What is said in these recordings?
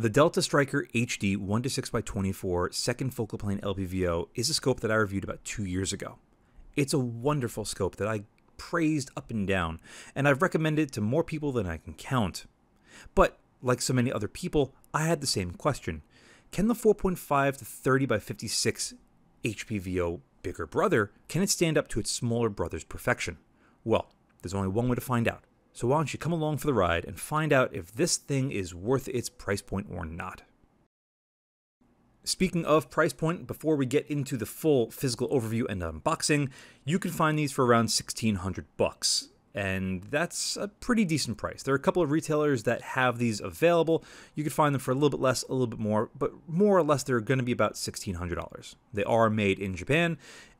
The Delta Stryker HD 1 6 by 24 second focal plane LPVO is a scope that I reviewed about two years ago. It's a wonderful scope that I praised up and down, and I've recommended it to more people than I can count. But, like so many other people, I had the same question. Can the 4.5 to 30 by 56 HPVO bigger brother, can it stand up to its smaller brother's perfection? Well, there's only one way to find out. So why don't you come along for the ride and find out if this thing is worth its price point or not. Speaking of price point, before we get into the full physical overview and unboxing, you can find these for around 1600 bucks. And that's a pretty decent price. There are a couple of retailers that have these available. You can find them for a little bit less, a little bit more, but more or less they're going to be about $1,600. They are made in Japan,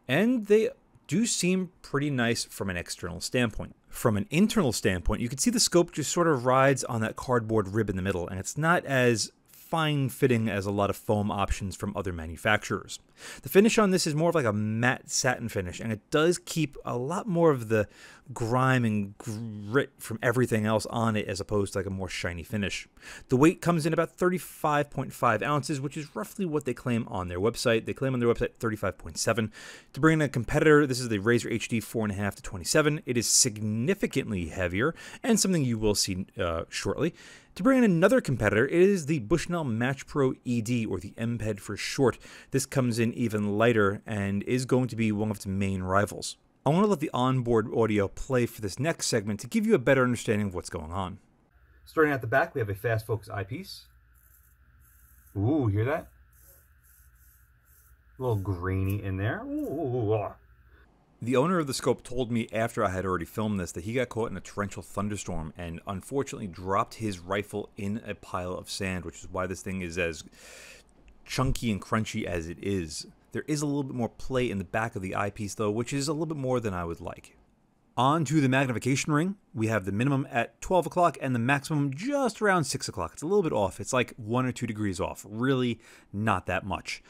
and they do seem pretty nice from an external standpoint. From an internal standpoint, you can see the scope just sort of rides on that cardboard rib in the middle, and it's not as fine fitting as a lot of foam options from other manufacturers. The finish on this is more of like a matte satin finish, and it does keep a lot more of the grime and grit from everything else on it as opposed to like a more shiny finish. The weight comes in about 35.5 ounces, which is roughly what they claim on their website. They claim on their website 35.7. To bring in a competitor, this is the Razor HD 4.5 to 27. It is significantly heavier and something you will see uh, shortly. To bring in another competitor, it is the Bushnell Match Pro ED, or the MPED for short. This comes in even lighter and is going to be one of its main rivals. I want to let the onboard audio play for this next segment to give you a better understanding of what's going on. Starting at the back, we have a fast focus eyepiece. Ooh, hear that? A little grainy in there. Ooh. The owner of the scope told me after I had already filmed this that he got caught in a torrential thunderstorm and unfortunately dropped his rifle in a pile of sand, which is why this thing is as chunky and crunchy as it is. There is a little bit more play in the back of the eyepiece though, which is a little bit more than I would like. On to the magnification ring. We have the minimum at 12 o'clock and the maximum just around 6 o'clock. It's a little bit off. It's like 1 or 2 degrees off. Really not that much.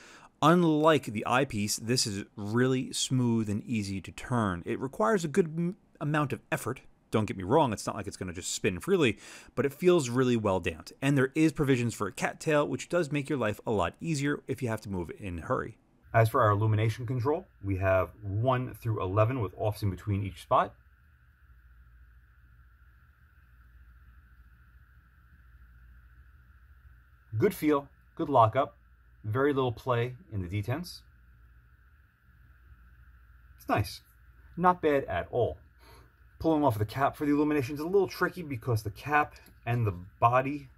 Unlike the eyepiece, this is really smooth and easy to turn. It requires a good amount of effort. Don't get me wrong, it's not like it's going to just spin freely, but it feels really well damped. And there is provisions for a cattail, which does make your life a lot easier if you have to move in a hurry. As for our illumination control, we have 1 through 11 with offs in between each spot. Good feel, good lockup, very little play in the detents. It's nice. Not bad at all. Pulling off the cap for the illumination is a little tricky because the cap and the body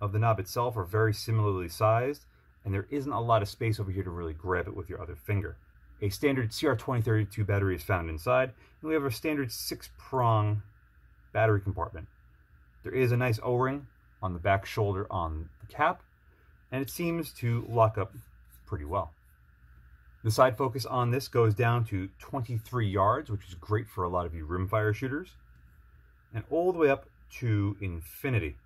of the knob itself are very similarly sized and there isn't a lot of space over here to really grab it with your other finger. A standard CR2032 battery is found inside, and we have a standard six prong battery compartment. There is a nice O-ring on the back shoulder on the cap, and it seems to lock up pretty well. The side focus on this goes down to 23 yards, which is great for a lot of you rimfire shooters, and all the way up to infinity.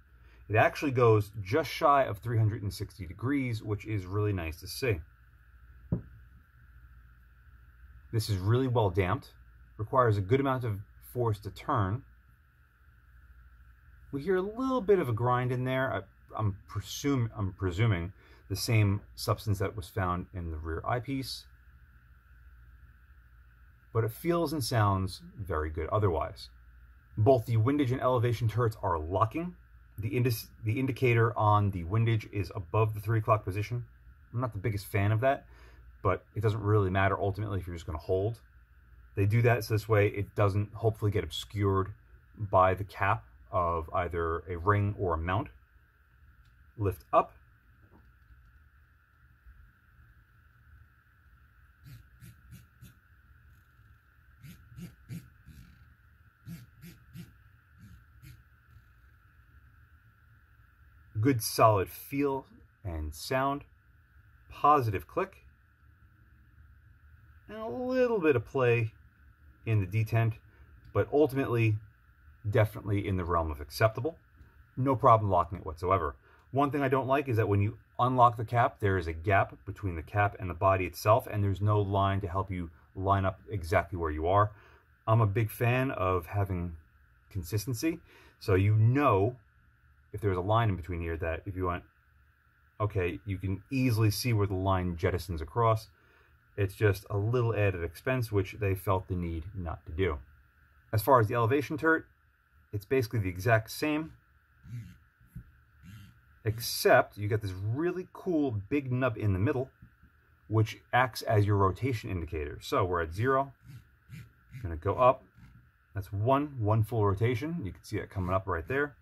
It actually goes just shy of 360 degrees, which is really nice to see. This is really well damped, requires a good amount of force to turn. We hear a little bit of a grind in there. I'm, presume, I'm presuming the same substance that was found in the rear eyepiece. But it feels and sounds very good otherwise. Both the windage and elevation turrets are locking, the, the indicator on the windage is above the three o'clock position. I'm not the biggest fan of that, but it doesn't really matter ultimately if you're just going to hold. They do that so this way it doesn't hopefully get obscured by the cap of either a ring or a mount. Lift up. good solid feel and sound, positive click, and a little bit of play in the detent, but ultimately definitely in the realm of acceptable. No problem locking it whatsoever. One thing I don't like is that when you unlock the cap, there is a gap between the cap and the body itself, and there's no line to help you line up exactly where you are. I'm a big fan of having consistency, so you know if there was a line in between here that if you want, okay, you can easily see where the line jettisons across. It's just a little added expense, which they felt the need not to do. As far as the elevation turret, it's basically the exact same, except you get this really cool big nub in the middle, which acts as your rotation indicator. So we're at zero, gonna go up. That's one, one full rotation. You can see it coming up right there.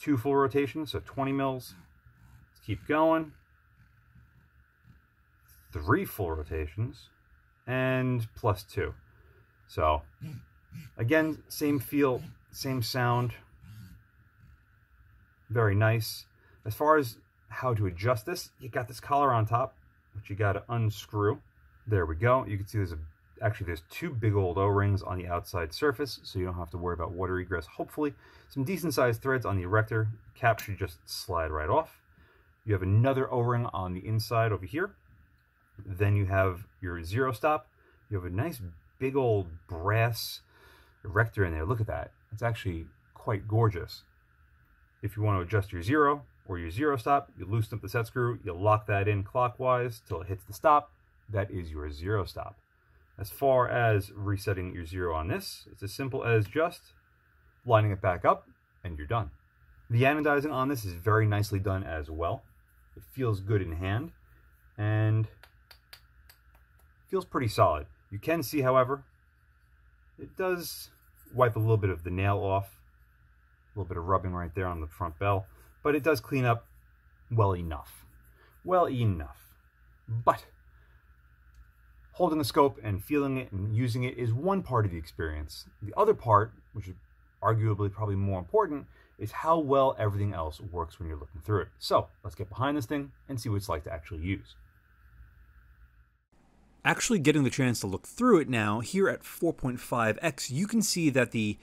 Two full rotations, so 20 mils. Let's keep going. Three full rotations and plus two. So again, same feel, same sound. Very nice. As far as how to adjust this, you got this collar on top, which you got to unscrew. There we go. You can see there's a actually there's two big old O-rings on the outside surface, so you don't have to worry about water egress. Hopefully, some decent sized threads on the erector. Cap should just slide right off. You have another O-ring on the inside over here. Then you have your zero stop. You have a nice big old brass erector in there. Look at that. It's actually quite gorgeous. If you want to adjust your zero or your zero stop, you loosen up the set screw, you lock that in clockwise till it hits the stop. That is your zero stop. As far as resetting your zero on this, it's as simple as just lining it back up and you're done. The anodizing on this is very nicely done as well. It feels good in hand and feels pretty solid. You can see, however, it does wipe a little bit of the nail off, little bit of rubbing right there on the front bell, but it does clean up well enough. Well enough. But holding the scope and feeling it and using it is one part of the experience. The other part, which is arguably probably more important, is how well everything else works when you're looking through it. So let's get behind this thing and see what it's like to actually use. Actually getting the chance to look through it now, here at 4.5x, you can see that the,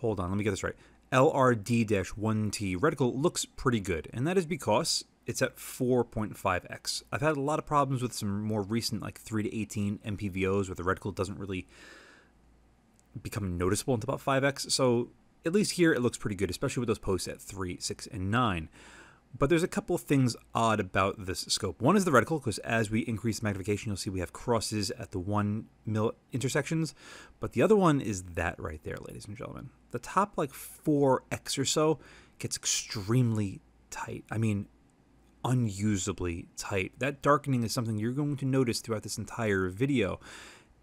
hold on, let me get this right, LRD-1T reticle looks pretty good, and that is because it's at 4.5x. I've had a lot of problems with some more recent, like 3 to 18 MPVOs, where the reticle doesn't really become noticeable until about 5x. So at least here it looks pretty good, especially with those posts at 3, 6, and 9. But there's a couple things odd about this scope. One is the reticle, because as we increase magnification, you'll see we have crosses at the 1 mil intersections. But the other one is that right there, ladies and gentlemen. The top like 4x or so gets extremely tight. I mean, unusably tight. That darkening is something you're going to notice throughout this entire video.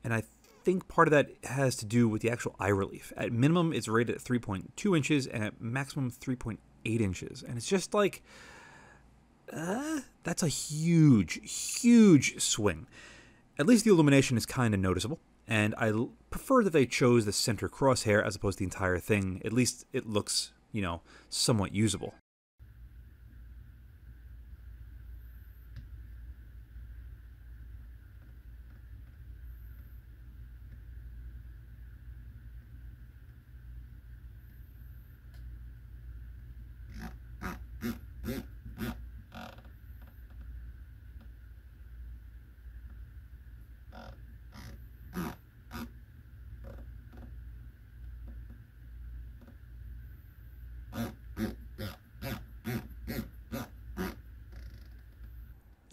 And I think part of that has to do with the actual eye relief. At minimum, it's rated at 3.2 inches, and at maximum, 3.8 inches. And it's just like, uh, that's a huge, huge swing. At least the illumination is kind of noticeable. And I prefer that they chose the center crosshair as opposed to the entire thing. At least it looks, you know, somewhat usable.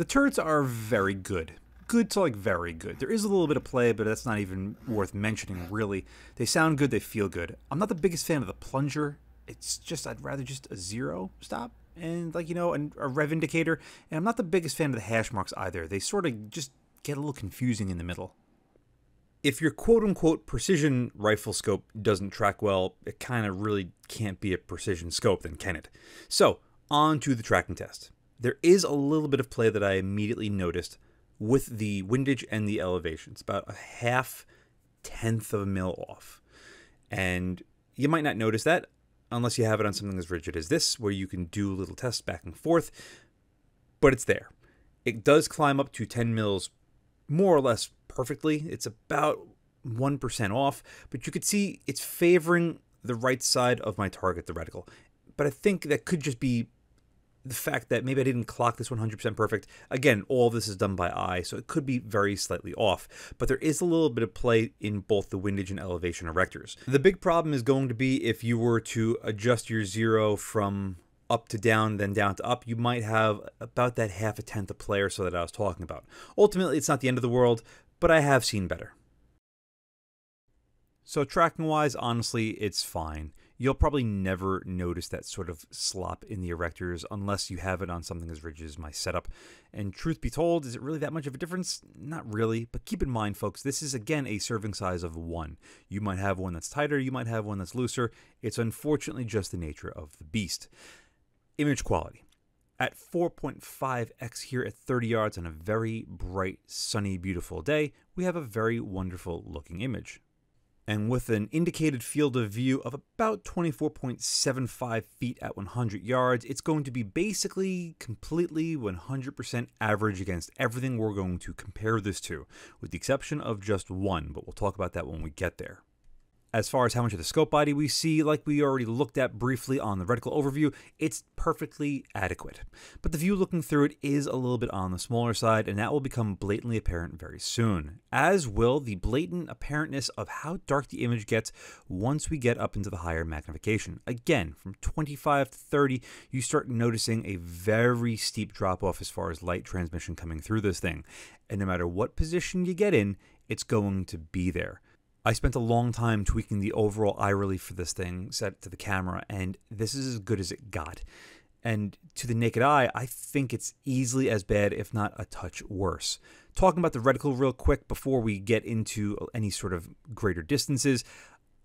The turrets are very good. Good to like very good. There is a little bit of play, but that's not even worth mentioning, really. They sound good, they feel good. I'm not the biggest fan of the plunger. It's just, I'd rather just a zero stop and like, you know, and a rev indicator. And I'm not the biggest fan of the hash marks either. They sort of just get a little confusing in the middle. If your quote unquote precision rifle scope doesn't track well, it kind of really can't be a precision scope, then can it? So, on to the tracking test. There is a little bit of play that I immediately noticed with the windage and the elevation. It's about a half tenth of a mil off. And you might not notice that unless you have it on something as rigid as this, where you can do little tests back and forth, but it's there. It does climb up to 10 mils more or less perfectly. It's about 1% off, but you could see it's favoring the right side of my target, the reticle. But I think that could just be the fact that maybe I didn't clock this 100% perfect. Again, all this is done by eye, so it could be very slightly off, but there is a little bit of play in both the windage and elevation erectors. The big problem is going to be if you were to adjust your zero from up to down, then down to up, you might have about that half a tenth of player so that I was talking about. Ultimately, it's not the end of the world, but I have seen better. So, tracking wise, honestly, it's fine. You'll probably never notice that sort of slop in the erectors unless you have it on something as rigid as my setup. And truth be told, is it really that much of a difference? Not really, but keep in mind, folks, this is again a serving size of one. You might have one that's tighter, you might have one that's looser. It's unfortunately just the nature of the beast. Image quality. At 4.5x here at 30 yards on a very bright, sunny, beautiful day, we have a very wonderful looking image and with an indicated field of view of about 24.75 feet at 100 yards, it's going to be basically completely 100% average against everything we're going to compare this to, with the exception of just one, but we'll talk about that when we get there. As far as how much of the scope body we see, like we already looked at briefly on the reticle overview, it's perfectly adequate. But the view looking through it is a little bit on the smaller side, and that will become blatantly apparent very soon, as will the blatant apparentness of how dark the image gets once we get up into the higher magnification. Again, from 25 to 30, you start noticing a very steep drop off as far as light transmission coming through this thing. And no matter what position you get in, it's going to be there. I spent a long time tweaking the overall eye relief for this thing set to the camera, and this is as good as it got. And to the naked eye, I think it's easily as bad, if not a touch worse. Talking about the reticle real quick before we get into any sort of greater distances,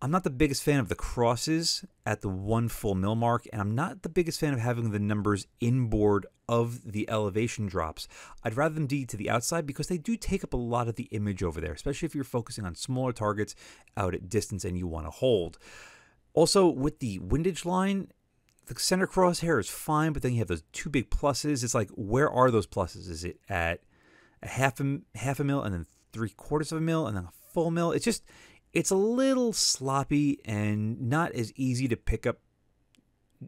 I'm not the biggest fan of the crosses at the one full mil mark, and I'm not the biggest fan of having the numbers inboard of the elevation drops. I'd rather them be to the outside because they do take up a lot of the image over there, especially if you're focusing on smaller targets out at distance and you want to hold. Also, with the windage line, the center crosshair is fine, but then you have those two big pluses. It's like, where are those pluses? Is it at a half a half a mil and then three quarters of a mil and then a full mil? It's just it's a little sloppy and not as easy to pick up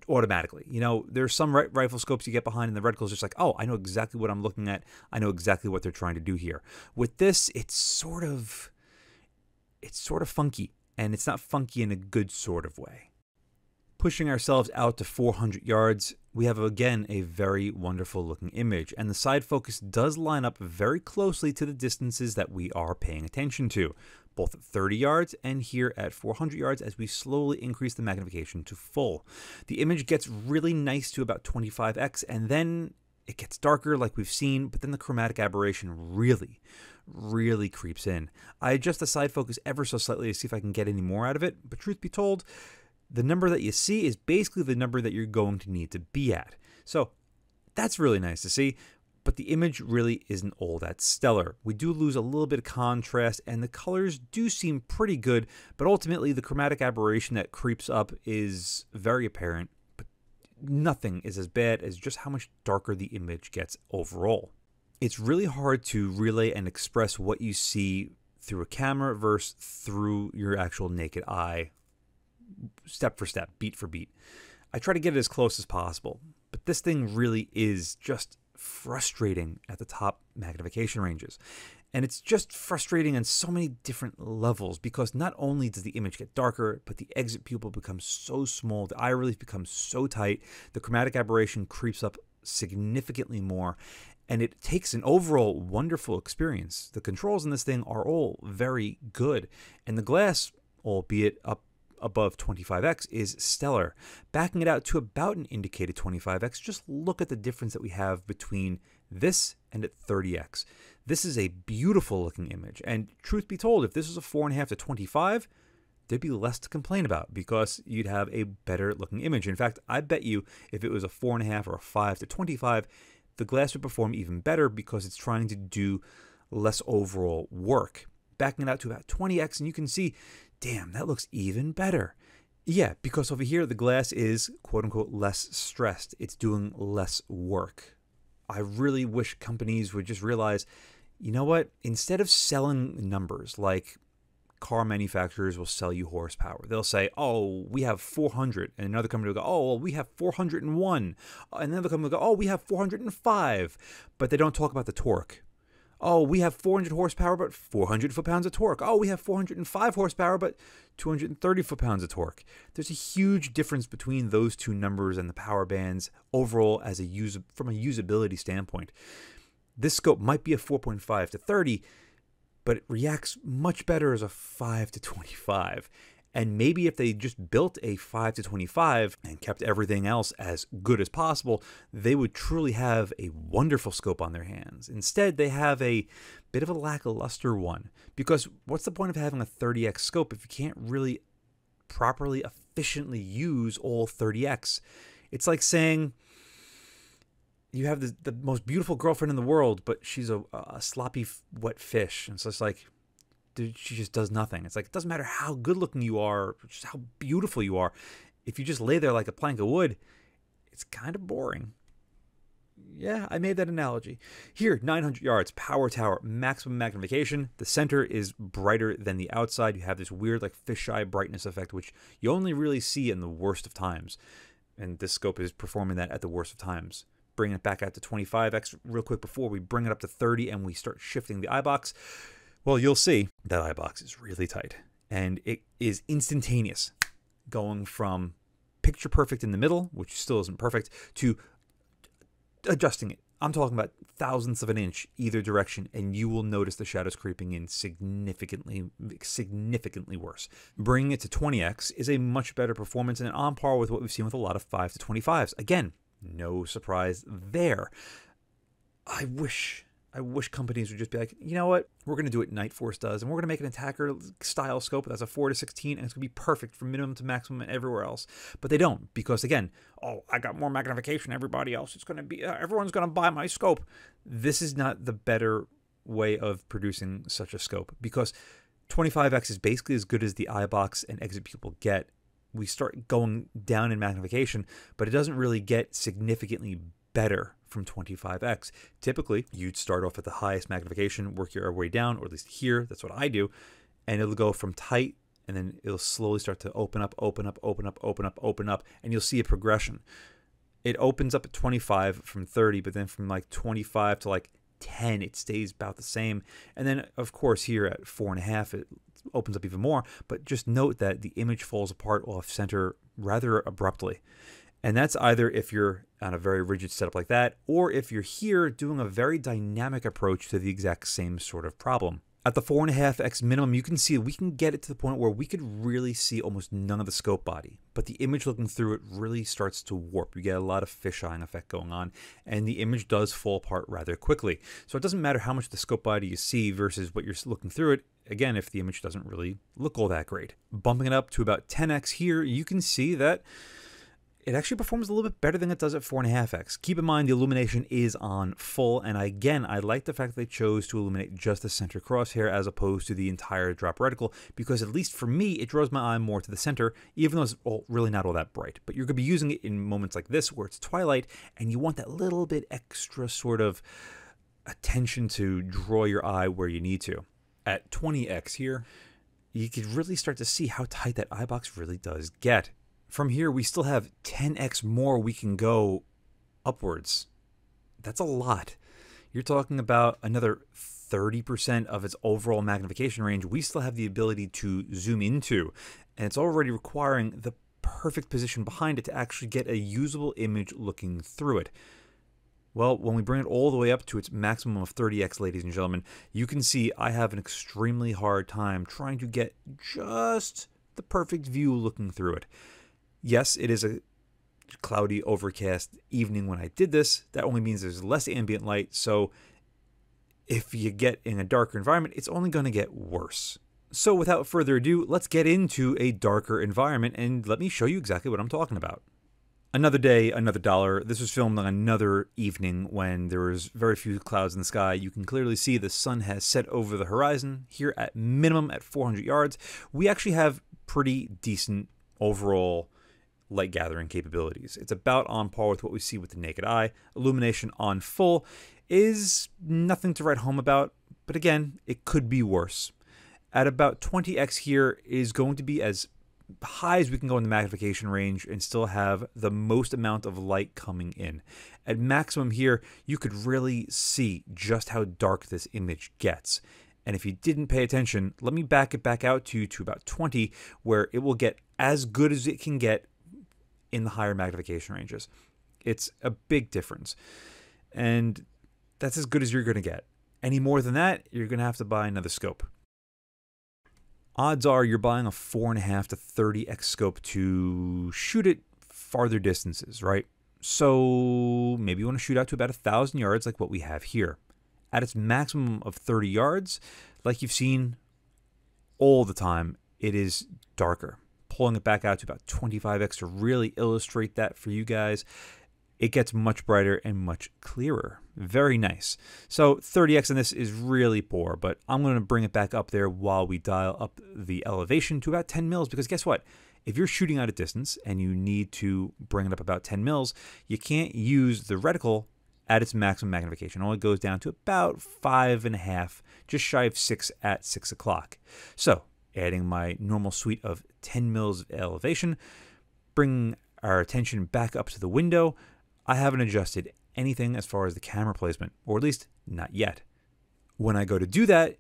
automatically. You know, there's some rifle scopes you get behind, and the reticle's just like, oh, I know exactly what I'm looking at. I know exactly what they're trying to do here. With this, it's sort of, it's sort of funky, and it's not funky in a good sort of way. Pushing ourselves out to 400 yards, we have again a very wonderful looking image, and the side focus does line up very closely to the distances that we are paying attention to both at 30 yards and here at 400 yards as we slowly increase the magnification to full. The image gets really nice to about 25x and then it gets darker like we've seen, but then the chromatic aberration really, really creeps in. I adjust the side focus ever so slightly to see if I can get any more out of it, but truth be told, the number that you see is basically the number that you're going to need to be at. So that's really nice to see but the image really isn't all that stellar. We do lose a little bit of contrast, and the colors do seem pretty good, but ultimately the chromatic aberration that creeps up is very apparent, but nothing is as bad as just how much darker the image gets overall. It's really hard to relay and express what you see through a camera versus through your actual naked eye, step for step, beat for beat. I try to get it as close as possible, but this thing really is just frustrating at the top magnification ranges. And it's just frustrating on so many different levels because not only does the image get darker, but the exit pupil becomes so small, the eye relief becomes so tight, the chromatic aberration creeps up significantly more, and it takes an overall wonderful experience. The controls in this thing are all very good, and the glass, albeit up above 25x is stellar. Backing it out to about an indicated 25x, just look at the difference that we have between this and at 30x. This is a beautiful looking image, and truth be told, if this was a 4.5 to 25, there'd be less to complain about because you'd have a better looking image. In fact, I bet you if it was a 4.5 or a 5 to 25, the glass would perform even better because it's trying to do less overall work. Backing it out to about 20x, and you can see damn, that looks even better. Yeah, because over here the glass is quote unquote less stressed. It's doing less work. I really wish companies would just realize, you know what? Instead of selling numbers like car manufacturers will sell you horsepower. They'll say, "Oh, we have 400," and another company will go, "Oh, well, we have 401," and another company will go, "Oh, we have 405," but they don't talk about the torque. Oh, we have 400 horsepower, but 400 foot pounds of torque. Oh, we have 405 horsepower, but 230 foot pounds of torque. There's a huge difference between those two numbers and the power bands overall as a use from a usability standpoint. This scope might be a 4.5 to 30, but it reacts much better as a 5 to 25. And maybe if they just built a 5 to 25 and kept everything else as good as possible, they would truly have a wonderful scope on their hands. Instead, they have a bit of a lackluster one. Because what's the point of having a 30x scope if you can't really properly, efficiently use all 30x? It's like saying, you have the, the most beautiful girlfriend in the world, but she's a, a sloppy, wet fish. And so it's like, she just does nothing. It's like, it doesn't matter how good looking you are, just how beautiful you are. If you just lay there like a plank of wood, it's kind of boring. Yeah, I made that analogy. Here, 900 yards, power tower, maximum magnification. The center is brighter than the outside. You have this weird, like, fisheye brightness effect, which you only really see in the worst of times. And this scope is performing that at the worst of times bring it back out to 25x real quick before we bring it up to 30 and we start shifting the eye box, well, you'll see that eye box is really tight and it is instantaneous going from picture perfect in the middle, which still isn't perfect, to adjusting it. I'm talking about thousandths of an inch either direction, and you will notice the shadows creeping in significantly, significantly worse. Bringing it to 20x is a much better performance and on par with what we've seen with a lot of 5 to 25s. Again, no surprise there. I wish I wish companies would just be like, you know what? We're going to do what Nightforce does, and we're going to make an ATACR style scope that's a 4 to 16, and it's going to be perfect from minimum to maximum and everywhere else. But they don't, because again, oh, I got more magnification everybody else. It's going to be, uh, everyone's going to buy my scope. This is not the better way of producing such a scope, because 25x is basically as good as the eye box and exit pupil get we start going down in magnification, but it doesn't really get significantly better from 25x. Typically, you'd start off at the highest magnification, work your way down, or at least here, that's what I do, and it'll go from tight and then it'll slowly start to open up, open up, open up, open up, open up, and you'll see a progression. It opens up at 25 from 30, but then from like 25 to like 10, it stays about the same. And then, of course, here at four and a half, it opens up even more. But just note that the image falls apart off center rather abruptly. And that's either if you're on a very rigid setup like that, or if you're here doing a very dynamic approach to the exact same sort of problem. At the 4.5x minimum, you can see we can get it to the point where we could really see almost none of the scope body, but the image looking through it really starts to warp. You get a lot of fisheyeing effect going on, and the image does fall apart rather quickly. So it doesn't matter how much of the scope body you see versus what you're looking through it, again, if the image doesn't really look all that great. Bumping it up to about 10x here, you can see that it actually performs a little bit better than it does at 4.5x. Keep in mind the illumination is on full, and again, I like the fact that they chose to illuminate just the center crosshair as opposed to the entire drop reticle, because at least for me, it draws my eye more to the center, even though it's all, really not all that bright. But you're going to be using it in moments like this where it's twilight, and you want that little bit extra sort of attention to draw your eye where you need to. At 20x here, you could really start to see how tight that eye box really does get. From here, we still have 10x more we can go upwards. That's a lot. You're talking about another 30% of its overall magnification range we still have the ability to zoom into, and it's already requiring the perfect position behind it to actually get a usable image looking through it. Well, when we bring it all the way up to its maximum of 30x, ladies and gentlemen, you can see I have an extremely hard time trying to get just the perfect view looking through it. Yes, it is a cloudy, overcast evening when I did this. That only means there's less ambient light. So if you get in a darker environment, it's only going to get worse. So without further ado, let's get into a darker environment and let me show you exactly what I'm talking about. Another day, another dollar. This was filmed on another evening when there was very few clouds in the sky. You can clearly see the sun has set over the horizon here at minimum at 400 yards. We actually have pretty decent overall light gathering capabilities. It's about on par with what we see with the naked eye. Illumination on full is nothing to write home about, but again, it could be worse. At about 20x here is going to be as high as we can go in the magnification range and still have the most amount of light coming in. At maximum here, you could really see just how dark this image gets. And if you didn't pay attention, let me back it back out to you to about 20, where it will get as good as it can get in the higher magnification ranges. It's a big difference. And that's as good as you're going to get. Any more than that, you're going to have to buy another scope. Odds are you're buying a 4.5 to 30x scope to shoot at farther distances, right? So maybe you want to shoot out to about a 1,000 yards like what we have here. At its maximum of 30 yards, like you've seen all the time, it is darker. Pulling it back out to about 25x to really illustrate that for you guys it gets much brighter and much clearer. Very nice. So 30x on this is really poor, but I'm going to bring it back up there while we dial up the elevation to about 10 mils because guess what? If you're shooting out a distance and you need to bring it up about 10 mils, you can't use the reticle at its maximum magnification. It only goes down to about five and a half, just shy of six at six o'clock. So adding my normal suite of 10 mils of elevation, bring our attention back up to the window, I haven't adjusted anything as far as the camera placement, or at least not yet. When I go to do that,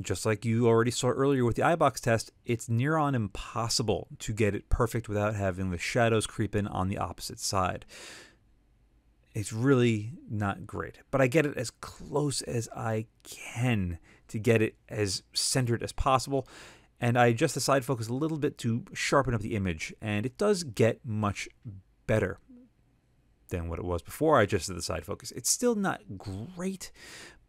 just like you already saw earlier with the eye box test, it's near on impossible to get it perfect without having the shadows creep in on the opposite side. It's really not great, but I get it as close as I can to get it as centered as possible. And I adjust the side focus a little bit to sharpen up the image, and it does get much better than what it was before I adjusted the side focus. It's still not great,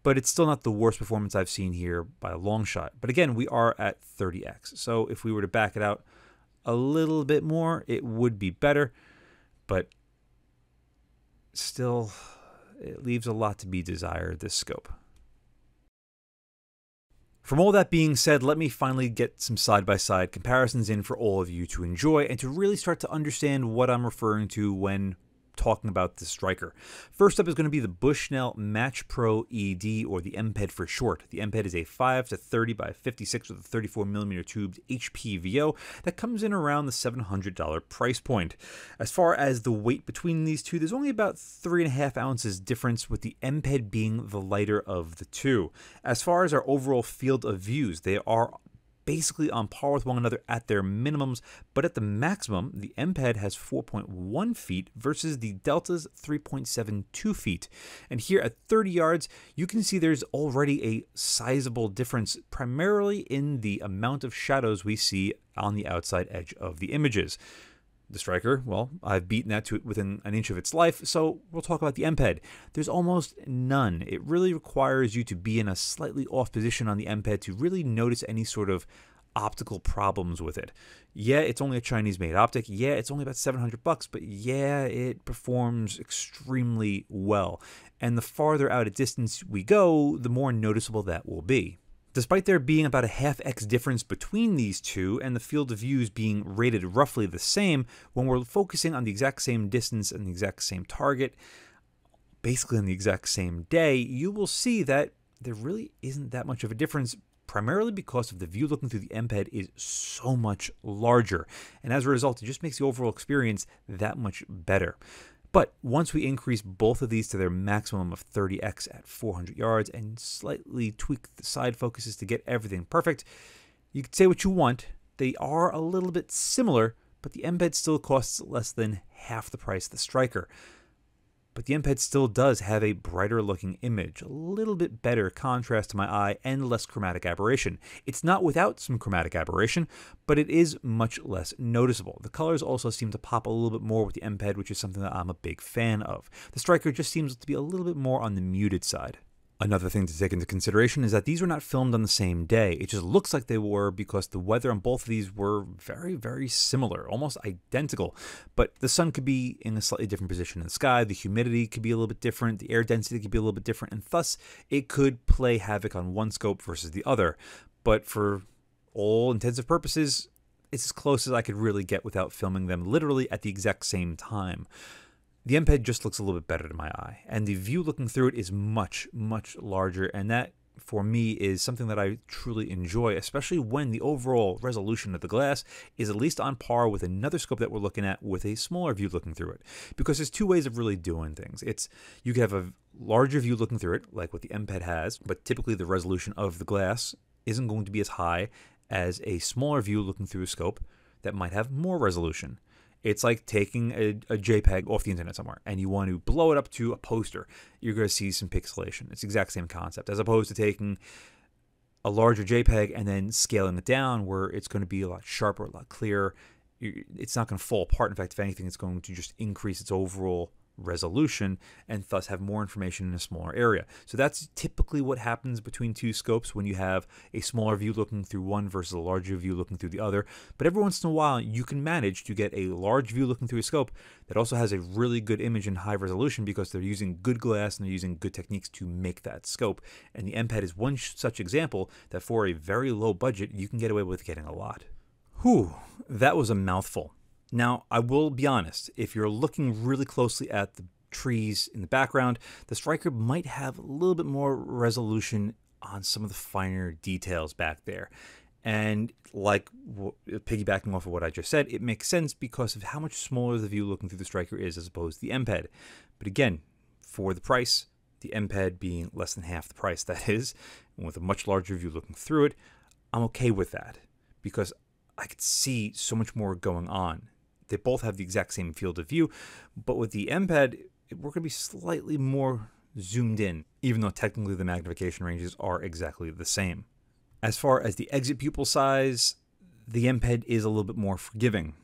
but it's still not the worst performance I've seen here by a long shot. But again, we are at 30x. So if we were to back it out a little bit more, it would be better, but still it leaves a lot to be desired this scope. From all that being said, let me finally get some side by side comparisons in for all of you to enjoy and to really start to understand what I'm referring to when talking about the Stryker. First up is going to be the Bushnell Match Pro ED, or the MPED for short. The MPED is a 5 to 30 by 56 with a 34 millimeter tubed HPVO that comes in around the $700 price point. As far as the weight between these two, there's only about three and a half ounces difference, with the MPED being the lighter of the two. As far as our overall field of views, they are basically on par with one another at their minimums, but at the maximum, the MPED has 4.1 feet versus the Delta's 3.72 feet. And here at 30 yards, you can see there's already a sizable difference, primarily in the amount of shadows we see on the outside edge of the images. The Stryker, well, I've beaten that to within an inch of its life, so we'll talk about the MPED. There's almost none. It really requires you to be in a slightly off position on the MPED to really notice any sort of optical problems with it. Yeah, it's only a Chinese made optic. Yeah, it's only about 700 bucks, but yeah, it performs extremely well. And the farther out a distance we go, the more noticeable that will be. Despite there being about a half x difference between these two and the field of views being rated roughly the same, when we're focusing on the exact same distance and the exact same target, basically on the exact same day, you will see that there really isn't that much of a difference primarily because of the view looking through the MPED is so much larger. And as a result, it just makes the overall experience that much better. But once we increase both of these to their maximum of 30x at 400 yards and slightly tweak the side focuses to get everything perfect, you can say what you want. They are a little bit similar, but the MPED still costs less than half the price of the Stryker but the MPED still does have a brighter looking image, a little bit better contrast to my eye, and less chromatic aberration. It's not without some chromatic aberration, but it is much less noticeable. The colors also seem to pop a little bit more with the MPED, which is something that I'm a big fan of. The Stryker just seems to be a little bit more on the muted side. Another thing to take into consideration is that these were not filmed on the same day. It just looks like they were because the weather on both of these were very, very similar, almost identical. But the sun could be in a slightly different position in the sky, the humidity could be a little bit different, the air density could be a little bit different, and thus it could play havoc on one scope versus the other. But for all intensive purposes, it's as close as I could really get without filming them literally at the exact same time. The MPED just looks a little bit better to my eye, and the view looking through it is much, much larger, and that for me is something that I truly enjoy, especially when the overall resolution of the glass is at least on par with another scope that we're looking at with a smaller view looking through it. Because there's two ways of really doing things. It's you can have a larger view looking through it, like what the MPED has, but typically the resolution of the glass isn't going to be as high as a smaller view looking through a scope that might have more resolution. It's like taking a, a, JPEG off the internet somewhere and you want to blow it up to a poster. You're going to see some pixelation. It's the exact same concept as opposed to taking a larger JPEG and then scaling it down where it's going to be a lot sharper, a lot clearer. It's not going to fall apart. In fact, if anything, it's going to just increase its overall resolution and thus have more information in a smaller area. So that's typically what happens between two scopes when you have a smaller view looking through one versus a larger view looking through the other. But every once in a while, you can manage to get a large view looking through a scope that also has a really good image in high resolution because they're using good glass and they're using good techniques to make that scope. And the MPED is one such example that for a very low budget, you can get away with getting a lot. Whew, that was a mouthful. Now, I will be honest, if you're looking really closely at the trees in the background, the Stryker might have a little bit more resolution on some of the finer details back there. And like piggybacking off of what I just said, it makes sense because of how much smaller the view looking through the Stryker is as opposed to the MPED. But again, for the price, the MPED being less than half the price that is, and with a much larger view looking through it, I'm okay with that because I could see so much more going on they both have the exact same field of view, but with the MPED, we're going to be slightly more zoomed in, even though technically the magnification ranges are exactly the same. As far as the exit pupil size, the MPED is a little bit more forgiving,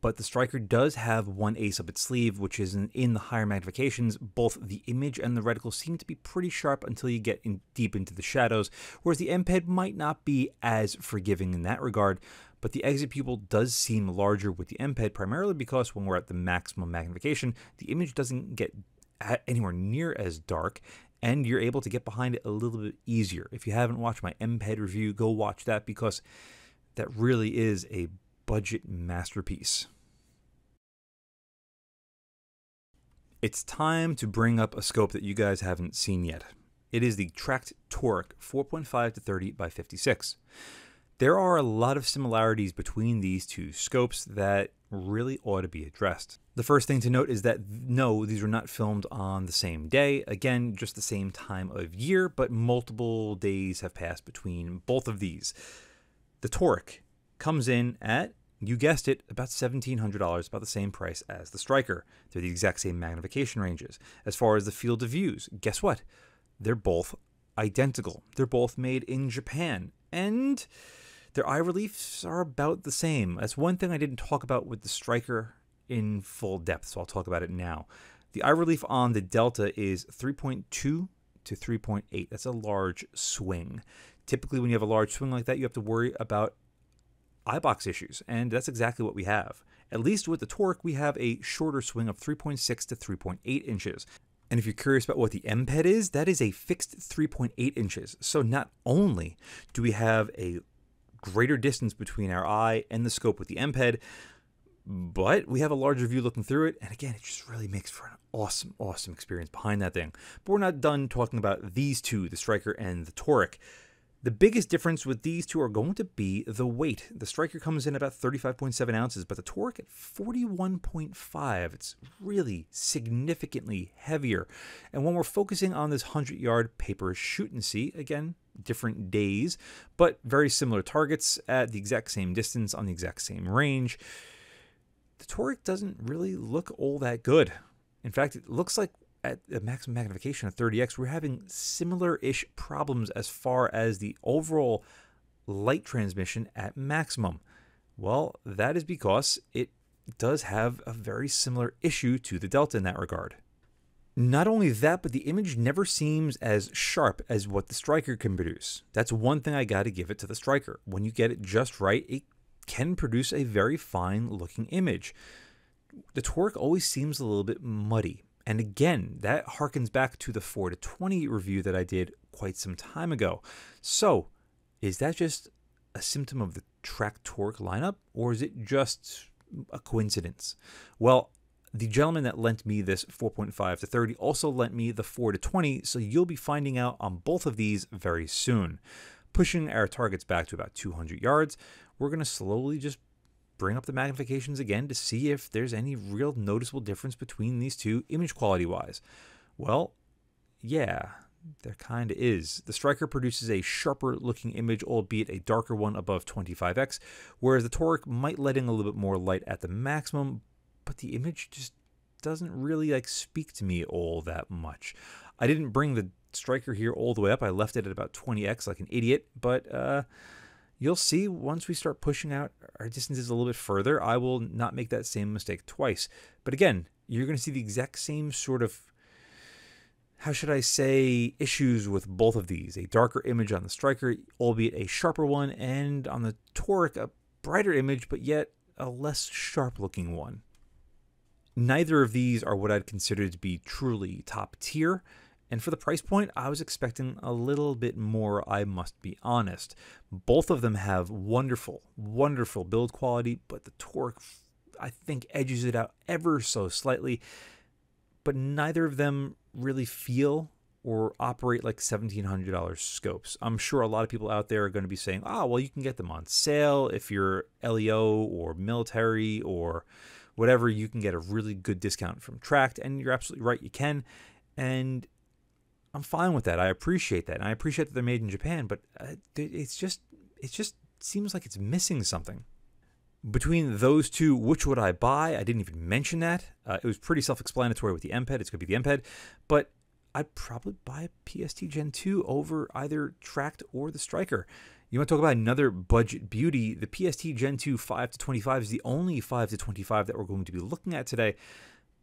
but the Stryker does have one ace up its sleeve, which is in, in, the higher magnifications. Both the image and the reticle seem to be pretty sharp until you get in deep into the shadows, whereas the MPED might not be as forgiving in that regard, but the exit pupil does seem larger with the MPED primarily because when we're at the maximum magnification, the image doesn't get anywhere near as dark and you're able to get behind it a little bit easier. If you haven't watched my MPED review, go watch that because that really is a budget masterpiece. It's time to bring up a scope that you guys haven't seen yet. It is the Tract Toric 4.5 to 30 by 56. There are a lot of similarities between these two scopes that really ought to be addressed. The first thing to note is that no, these were not filmed on the same day. Again, just the same time of year, but multiple days have passed between both of these. The Toric comes in at, you guessed it, about $1,700, about the same price as the Stryker. They're the exact same magnification ranges. As far as the field of views, guess what? They're both identical. They're both made in Japan. And their eye reliefs are about the same. That's one thing I didn't talk about with the Stryker in full depth, so I'll talk about it now. The eye relief on the Delta is 3.2 to 3.8. That's a large swing. Typically, when you have a large swing like that, you have to worry about eye box issues, and that's exactly what we have. At least with the Toric, we have a shorter swing of 3.6 to 3.8 inches. And if you're curious about what the MPED is, that is a fixed 3.8 inches. So not only do we have a greater distance between our eye and the scope with the MPED, but we have a larger view looking through it. And again, it just really makes for an awesome, awesome experience behind that thing. But we're not done talking about these two, the Stryker and the Toric. The biggest difference with these two are going to be the weight. The Stryker comes in about 35.7 ounces, but the Toric at 41.5. It's really significantly heavier. And when we're focusing on this 100 yard paper shoot and see, again, different days, but very similar targets at the exact same distance on the exact same range, the Toric doesn't really look all that good. In fact, it looks like at the maximum magnification of 30x, we're having similar ish problems as far as the overall light transmission at maximum. Well, that is because it does have a very similar issue to the Delta in that regard. Not only that, but the image never seems as sharp as what the Stryker can produce. That's one thing I got to give it to the Stryker. When you get it just right, it can produce a very fine looking image. The Toric always seems a little bit muddy. And again, that harkens back to the 4 to 20 review that I did quite some time ago. So, is that just a symptom of the Tract Toric lineup, or is it just a coincidence? Well, The gentleman that lent me this 4.5 to 30 also lent me the 4 to 20, so you'll be finding out on both of these very soon. Pushing our targets back to about 200 yards, we're going to slowly just bring up the magnifications again to see if there's any real noticeable difference between these two image quality wise. Well, yeah, there kind of is. The Stryker produces a sharper looking image, albeit a darker one above 25x, whereas the Toric might let in a little bit more light at the maximum, but the image just doesn't really like speak to me all that much. I didn't bring the Stryker here all the way up. I left it at about 20x like an idiot, but uh you'll see once we start pushing out our distances a little bit further, I will not make that same mistake twice. But again, you're going to see the exact same sort of, how should I say, issues with both of these. A darker image on the Stryker, albeit a sharper one, and on the toric, a brighter image, but yet a less sharp looking one. Neither of these are what I'd consider to be truly top tier. And for the price point, I was expecting a little bit more, I must be honest. Both of them have wonderful, wonderful build quality, but the Toric, I think, edges it out ever so slightly. But neither of them really feel or operate like $1,700 scopes. I'm sure a lot of people out there are going to be saying, oh, well, you can get them on sale if you're LEO or military or whatever. You can get a really good discount from Tract. And you're absolutely right, you can. And I'm fine with that. I appreciate that, and I appreciate that they're made in Japan. But uh, it's just it just seems like it's missing something. Between those two, which would I buy? I didn't even mention that. Uh, it was pretty self-explanatory with the MPED. It's going to be the MPED, but I'd probably buy a PST Gen 2 over either Tract or the Stryker. You want to talk about another budget beauty? The PST Gen 2 5 to 25 is the only 5 to 25 that we're going to be looking at today.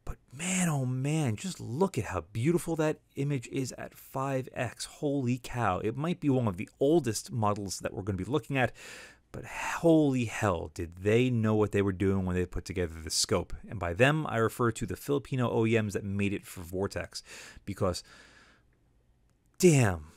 But man, oh man, just look at how beautiful that image is at 5x. Holy cow. It might be one of the oldest models that we're going to be looking at, but holy hell, did they know what they were doing when they put together the scope? And by them, I refer to the Filipino OEMs that made it for Vortex. Because, damn,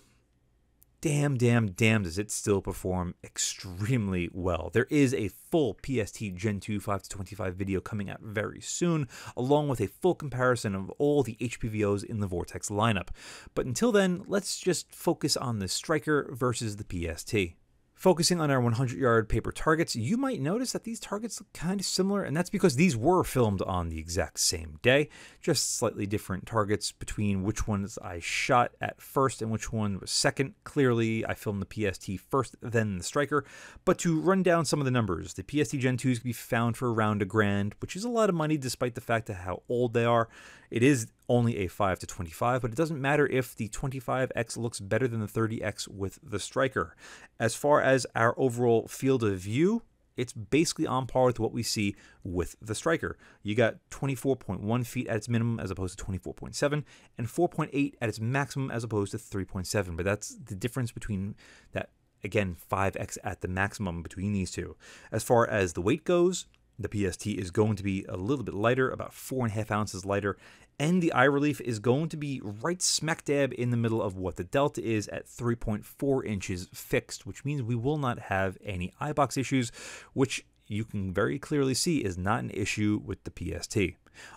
damn, damn, damn, does it still perform extremely well. There is a full PST Gen 2 5 to 25 video coming out very soon, along with a full comparison of all the HPVOs in the Vortex lineup. But until then, let's just focus on the Stryker versus the PST. Focusing on our 100 yard paper targets, you might notice that these targets look kind of similar, and that's because these were filmed on the exact same day, just slightly different targets between which ones I shot at first and which one was second. Clearly, I filmed the PST first, then the Stryker. But to run down some of the numbers, the PST Gen 2s can be found for around a grand, which is a lot of money despite the fact of how old they are. It is only a 5 to 25, but it doesn't matter if the 25X looks better than the 30X with the Stryker. As far as our overall field of view, it's basically on par with what we see with the Stryker. You got 24.1 feet at its minimum as opposed to 24.7, and 4.8 at its maximum as opposed to 3.7. But that's the difference between that, again, 5x at the maximum between these two. As far as the weight goes, the PST is going to be a little bit lighter, about four and a half ounces lighter, and the eye relief is going to be right smack dab in the middle of what the Delta is at 3.4 inches fixed, which means we will not have any eye box issues, which you can very clearly see is not an issue with the PST.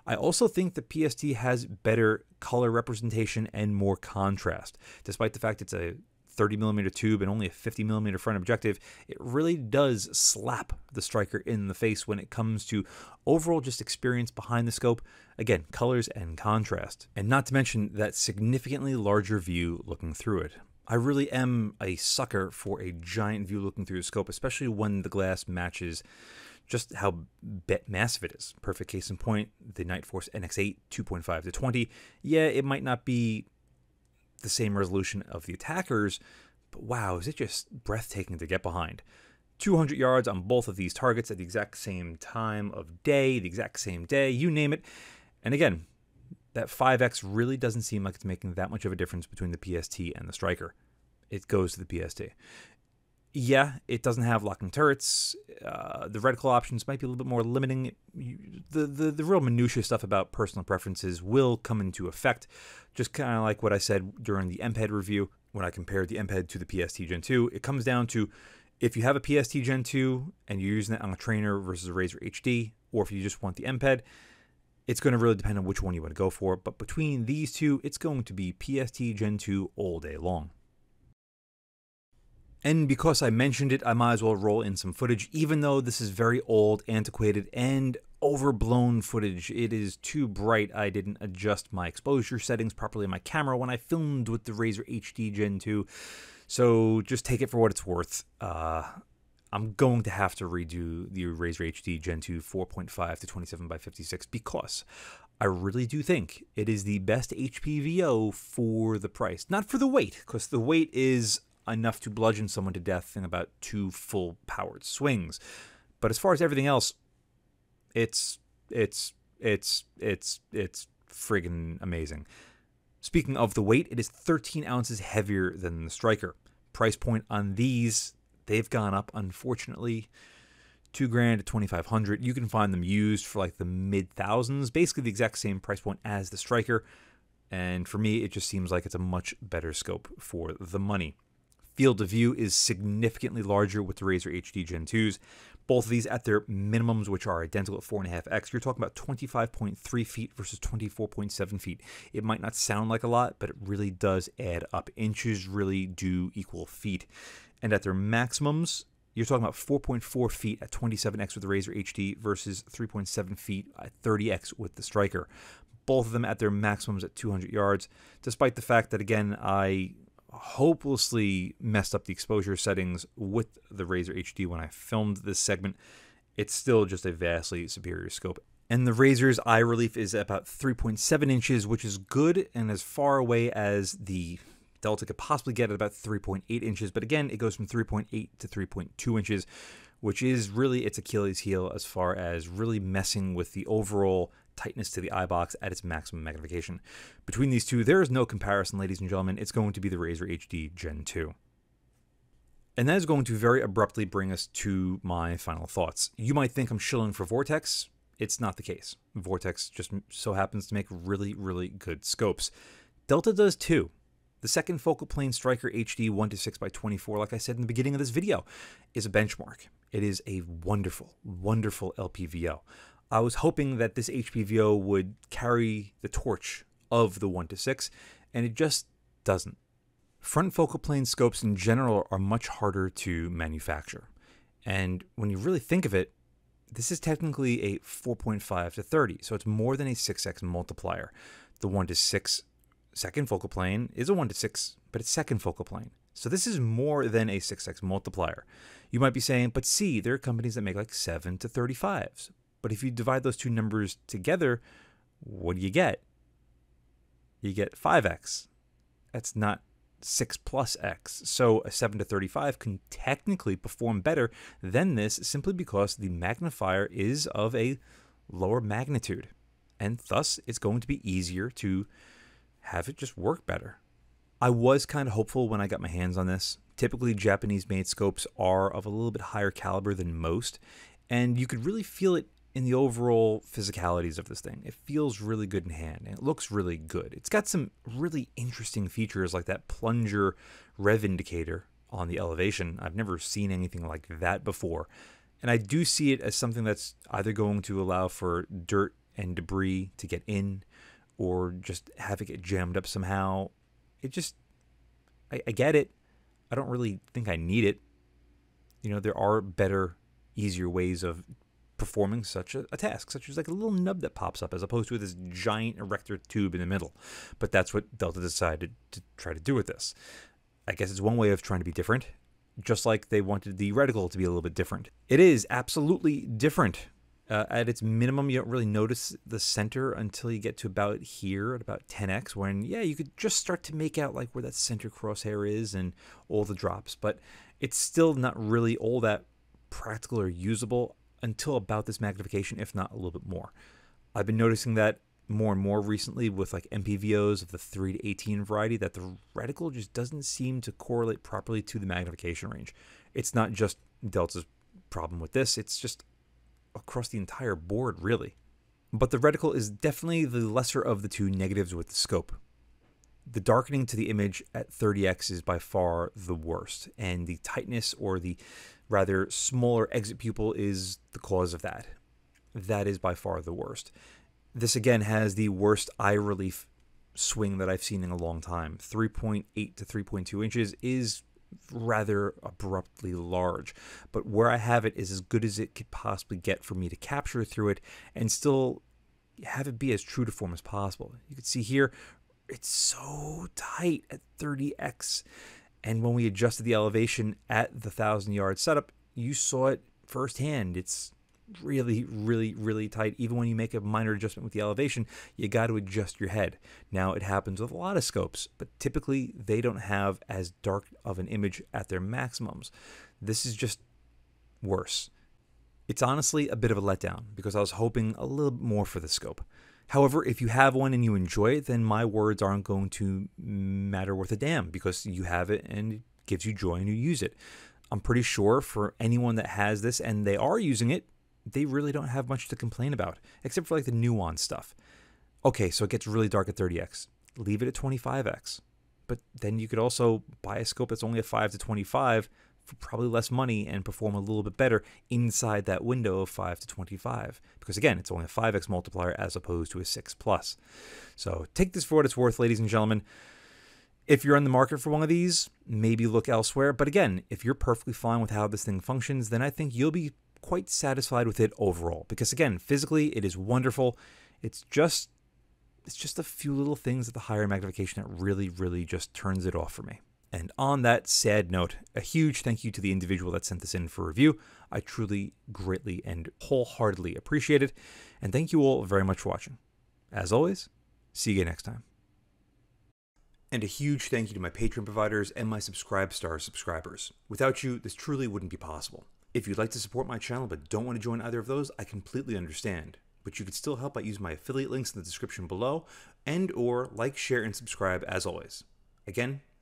I also think the PST has better color representation and more contrast, despite the fact it's a 30 millimeter tube and only a 50 millimeter front objective, it really does slap the Stryker in the face when it comes to overall just experience behind the scope. Again, colors and contrast. And not to mention that significantly larger view looking through it. I really am a sucker for a giant view looking through the scope, especially when the glass matches just how massive it is. Perfect case in point, the Nightforce NX8 2.5 to 20. Yeah, it might not be the same resolution of the ATACRs, but wow, is it just breathtaking to get behind. 200 yards on both of these targets at the exact same time of day, the exact same day, you name it. And again, that 5x really doesn't seem like it's making that much of a difference between the PST and the Stryker. It goes to the PST yeah, it doesn't have locking turrets. Uh, the reticle options might be a little bit more limiting. The, the the real minutia stuff about personal preferences will come into effect. Just kind of like what I said during the MPED review when I compared the MPED to the PST Gen 2. It comes down to if you have a PST Gen 2 and you're using it on a trainer versus a Razor HD, or if you just want the MPED, It's going to really depend on which one you want to go for, but between these two, it's going to be PST Gen 2 all day long. And because I mentioned it, I might as well roll in some footage, even though this is very old, antiquated, and overblown footage. It is too bright. I didn't adjust my exposure settings properly on my camera when I filmed with the Razor HD Gen 2. So just take it for what it's worth. Uh, I'm going to have to redo the Razor HD Gen 2 4.5 to 27 by 56 because I really do think it is the best HPVO for the price. Not for the weight, because the weight is enough to bludgeon someone to death in about two full powered swings. But as far as everything else, it's it's it's it's it's friggin' amazing. Speaking of the weight, it is 13 ounces heavier than the Stryker. Price point on these, they've gone up, unfortunately. Two grand to 2500 You can find them used for like the mid thousands, basically the exact same price point as the Stryker. And for me, it just seems like it's a much better scope for the money. Field of view is significantly larger with the Razor HD Gen 2s. Both of these at their minimums, which are identical at 4.5x, you're talking about 25.3 feet versus 24.7 feet. It might not sound like a lot, but it really does add up. Inches really do equal feet. And at their maximums, you're talking about 4.4 feet at 27x with the Razor HD versus 3.7 feet at 30x with the Stryker. Both of them at their maximums at 200 yards, despite the fact that, again, I hopelessly messed up the exposure settings with the Razor HD when I filmed this segment. It's still just a vastly superior scope. And the Razor's eye relief is about 3.7 inches, which is good and as far away as the Delta could possibly get at about 3.8 inches. But again, it goes from 3.8 to 3.2 inches, which is really its Achilles heel as far as really messing with the overall tightness to the eye box at its maximum magnification. Between these two, there is no comparison, ladies and gentlemen. It's going to be the Razor HD Gen 2. And that is going to very abruptly bring us to my final thoughts. You might think I'm shilling for Vortex. It's not the case. Vortex just so happens to make really, really good scopes. Delta does too. The second focal plane Stryker HD 1 to 6 by 24, like I said in the beginning of this video, is a benchmark. It is a wonderful, wonderful LPVO. I was hoping that this HPVO would carry the torch of the 1 to 6, and it just doesn't. Front focal plane scopes in general are much harder to manufacture. And when you really think of it, this is technically a 4.5 to 30, so it's more than a 6x multiplier. The 1 to 6 second focal plane is a 1 to 6, but it's second focal plane. So this is more than a 6x multiplier. You might be saying, but see, there are companies that make like 7 to 35s. But if you divide those two numbers together, what do you get? You get 5x. That's not 6 plus x. So a 7 to 35 can technically perform better than this simply because the magnifier is of a lower magnitude. And thus, it's going to be easier to have it just work better. I was kind of hopeful when I got my hands on this. Typically, Japanese made scopes are of a little bit higher caliber than most, and you could really feel it in the overall physicalities of this thing. It feels really good in hand and it looks really good. It's got some really interesting features like that plunger rev indicator on the elevation. I've never seen anything like that before. And I do see it as something that's either going to allow for dirt and debris to get in or just have it get jammed up somehow. It just, I, I get it. I don't really think I need it. You know, there are better, easier ways of performing such a, a, task, such as like a little nub that pops up as opposed to this giant erector tube in the middle. But that's what Delta decided to try to do with this. I guess it's one way of trying to be different, just like they wanted the reticle to be a little bit different. It is absolutely different. Uh, at its minimum, you don't really notice the center until you get to about here at about 10x, when, yeah, you could just start to make out like where that center crosshair is and all the drops, but it's still not really all that practical or usable until about this magnification, if not a little bit more. I've been noticing that more and more recently with like MPVOs of the 3 to 18 variety that the reticle just doesn't seem to correlate properly to the magnification range. It's not just Delta's problem with this, it's just across the entire board, really. But the reticle is definitely the lesser of the two negatives with the scope. The darkening to the image at 30x is by far the worst, and the tightness or the rather smaller exit pupil is the cause of that. That is by far the worst. This again has the worst eye relief swing that I've seen in a long time. 3.8 to 3.2 inches is rather abruptly large, but where I have it is as good as it could possibly get for me to capture through it and still have it be as true to form as possible. You can see here, it's so tight at 30x. And when we adjusted the elevation at the thousand yard setup, you saw it firsthand. It's really, really, really tight. Even when you make a minor adjustment with the elevation, you got to adjust your head. Now, it happens with a lot of scopes, but typically they don't have as dark of an image at their maximums. This is just worse. It's honestly a bit of a letdown because I was hoping a little more for the scope. However, if you have one and you enjoy it, then my words aren't going to matter worth a damn because you have it and it gives you joy and you use it. I'm pretty sure for anyone that has this and they are using it, they really don't have much to complain about, except for like the nuance stuff. Okay, so it gets really dark at 30x. Leave it at 25x. But then you could also buy a scope that's only a 5 to 25 for probably less money and perform a little bit better inside that window of 5 to 25 because again it's only a 5x multiplier as opposed to a 6 plus. So take this for what it's worth ladies and gentlemen. If you're in the market for one of these maybe look elsewhere. But again if you're perfectly fine with how this thing functions then i think you'll be quite satisfied with it overall. Because again physically it is wonderful. It's just it's just a few little things at the higher magnification that really really just turns it off for me and on that sad note, a huge thank you to the individual that sent this in for review. I truly, greatly, and wholeheartedly appreciate it. And thank you all very much for watching. As always, see you again next time. And a huge thank you to my Patreon providers and my SubscribeStar subscribers. Without you, this truly wouldn't be possible. If you'd like to support my channel but don't want to join either of those, I completely understand. But you could still help by using my affiliate links in the description below and or like, share, and subscribe as always. Again,